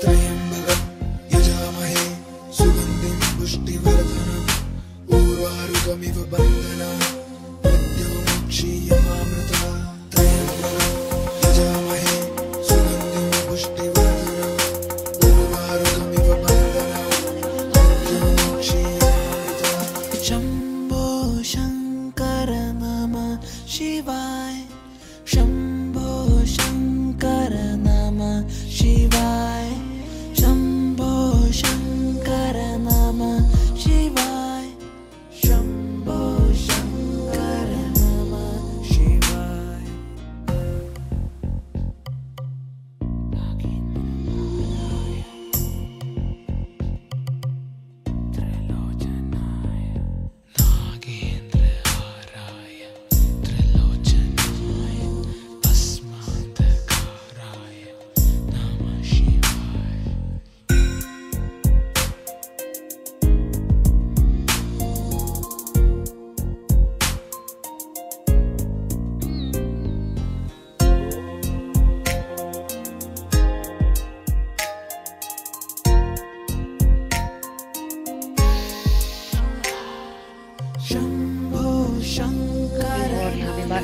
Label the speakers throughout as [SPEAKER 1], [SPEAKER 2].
[SPEAKER 1] त्र्यम्बकं यजामहे सुगन्धिं पुष्टिवर्धनम् उर्वारुकमिव बन्धनं मृत्युमुक्षीयमामृता त्र्यम्बकं यजामहे सुगन्धिं पुष्टिवर्धनम् उर्वारुकमिव बन्धनं मृत्युमुक्षीयमामृता शम्भो शङ्कर नमः शिवाय शम्भो शङ्कर नमः शिवाय।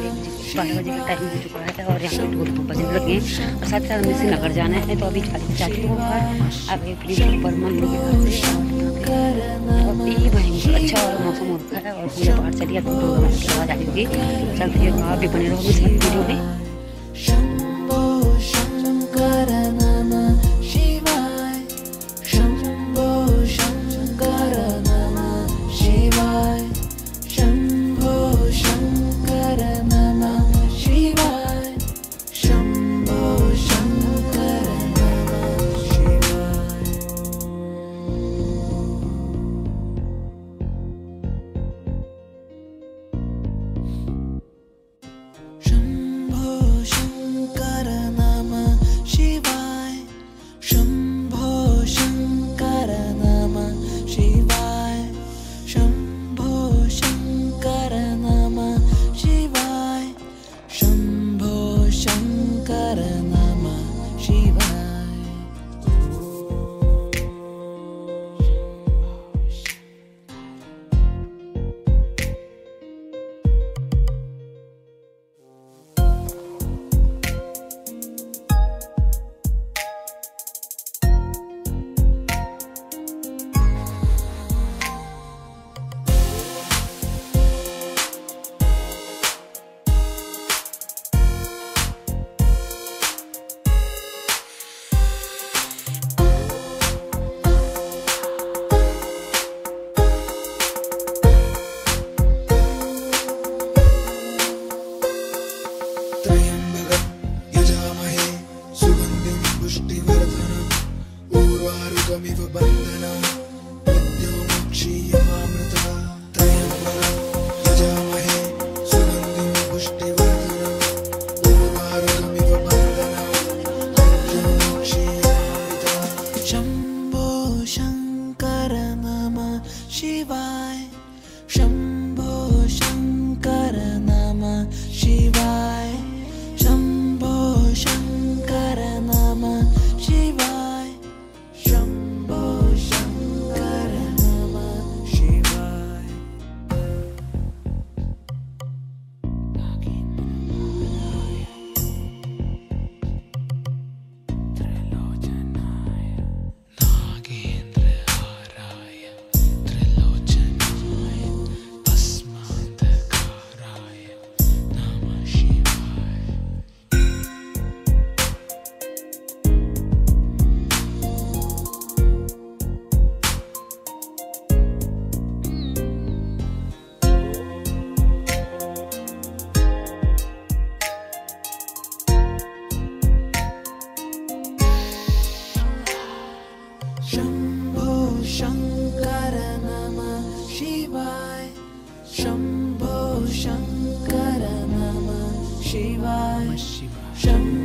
[SPEAKER 2] बारह बजे बारह बजे का टाइम हो चुका है और यहाँ पे ढोल बजने लगे। हैं और साथ साथ हमें श्रीनगर जाना है तो अभी चालीस जाती हूँ ऊपर आगे प्लीज़ ऊपर मन अच्छा और मौसम हो रखा है और पाठ चलिए तो आ रही होगी चलते आप भी बने रहो वीडियो में।
[SPEAKER 1] 奇怪，什么。